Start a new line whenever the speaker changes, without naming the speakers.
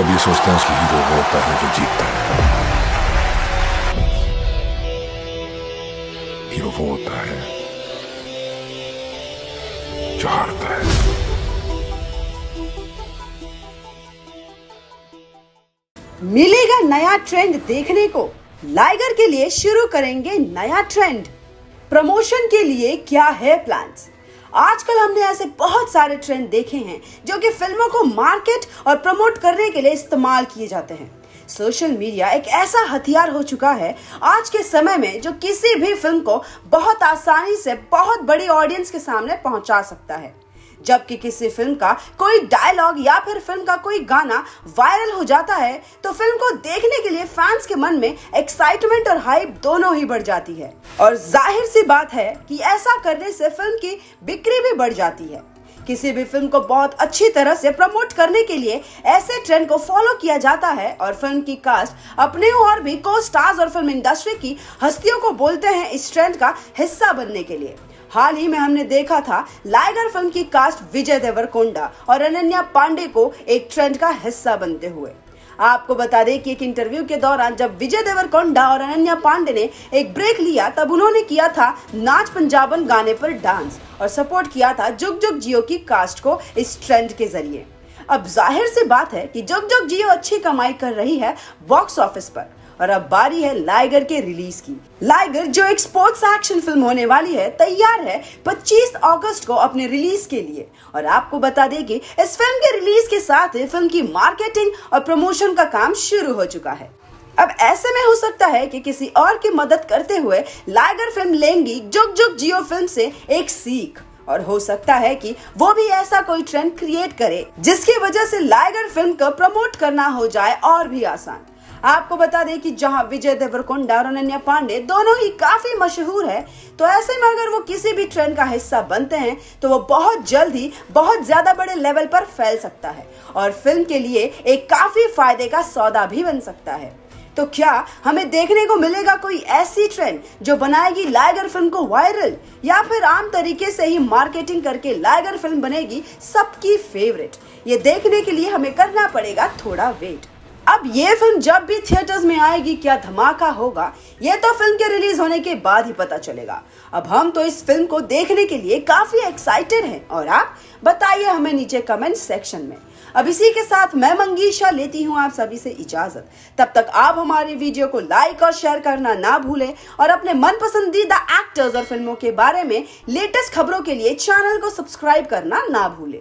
सब ये सोचते हैं कि हीरो वो होता है जो जीतता है हीरो वो होता है जो हारता है
मिलेगा नया ट्रेंड देखने को। लाइगर के लिए शुरू करेंगे नया ट्रेंड प्रमोशन के लिए क्या है प्लान्स आजकल हमने ऐसे बहुत सारे ट्रेंड देखे हैं, जो कि फ़िल्मों को मार्केट और प्रमोट करने के लिए इस्तेमाल किए जाते हैं। सोशल मीडिया एक ऐसा हथियार हो चुका है, आज के समय में, जो किसी भी फ़िल्म को बहुत आसानी से बहुत बड़ी ऑडियंस के सामने पहुँचा सकता है। जबकि किसी फ़िल्म का कोई डायलॉग या फिर फ़िल्म का कोई गाना वायरल हो जाता है तो फ़िल्म को देखने के लिए फैंस के मन में एक्साइटमेंट और हाइप दोनों ही बढ़ जाती है। और ज़ाहिर सी बात है कि ऐसा करने से फ़िल्म की बिक्री भी बढ़ जाती है। किसी भी फ़िल्म को बहुत अच्छी तरह से प्रमोट करने के लिए ऐसे ट्रेंड को फॉलो किया जाता है और फ़िल्म की कास्ट अपने और भी को स्टार्स और फ़िल्म इंडस्ट्री की हस्तियों को बोलते हैं इस ट्रेंड का हिस्सा बनने के लिए। हाल ही में हमने देखा था लाइगर फ़िल्म की कास्ट विजय देवरकोंडा और अनन्या पांडे को एक ट्रेंड का हिस्सा बनते हुए। आपको बता दें कि एक इंटरव्यू के दौरान जब विजय देवरकोंडा और अनन्या पांडे ने एक ब्रेक लिया, तब उन्होंने किया था नाच पंजाबन गाने पर डांस और सपोर्ट किया था जुग जुग जियो की कास्ट को इस ट्रेंड के ज़रिए। अब ज़ाहिर सी बात है कि जुग जुग जियो अच्छी कमाई कर रही है बॉक्स ऑफ़िस पर। और अब बारी है लाइगर के रिलीज़ की। लाइगर, जो एक स्पोर्ट्स एक्शन फ़िल्म होने वाली है, तैयार है 25 अगस्त को अपने रिलीज़ के लिए। और आपको बता दें कि इस फ़िल्म के रिलीज़ के साथ ही फ़िल्म की मार्केटिंग और प्रमोशन का काम शुरू हो चुका है। अब ऐसे में हो सकता है कि किसी और की मदद करते हुए लाइगर फ़िल्म लेंगी जुग जुग जियो फ़िल्म से एक सीख। और हो सकता है कि वो भी ऐसा कोई ट्रेंड क्रिएट करे, जिसकी वजह से लाइगर फ़िल्म को प्रमोट करना हो जाए और भी आसान। आपको बता दें कि जहाँ विजय देवरकोंडा और अनन्या पांडे दोनों ही काफ़ी मशहूर है तो ऐसे में अगर वो किसी भी ट्रेंड का हिस्सा बनते हैं तो वो बहुत जल्द ही बहुत ज़्यादा बड़े लेवल पर फैल सकता है और फ़िल्म के लिए एक काफ़ी फ़ायदे का सौदा भी बन सकता है। तो क्या हमें देखने को मिलेगा कोई ऐसी ट्रेंड जो बनाएगी लाइगर फ़िल्म को वायरल या फिर आम तरीके से ही मार्केटिंग करके लाइगर फ़िल्म बनेगी सबकी फेवरेट ये देखने के लिए हमें करना पड़ेगा थोड़ा वेट अब ये फ़िल्म जब भी थिएटर्स में आएगी, क्या धमाका होगा? ये तो फ़िल्म के रिलीज़ होने के बाद ही पता चलेगा। अब हम तो इस फ़िल्म को देखने के लिए काफ़ी एक्साइटेड हैं। और आप बताइए हमें नीचे कमेंट सेक्शन में। अब इसी के साथ मैं मंगीशा लेती हूँ आप सभी से इजाज़त। तब तक आप हमारे वीडियो को लाइक और शेयर करना ना भूलें और अपने मन पसंदीदा एक्टर्स और फ़िल्मों के बारे में लेटेस्ट खबरों के लिए चैनल को सब्सक्राइब करना ना भूलें।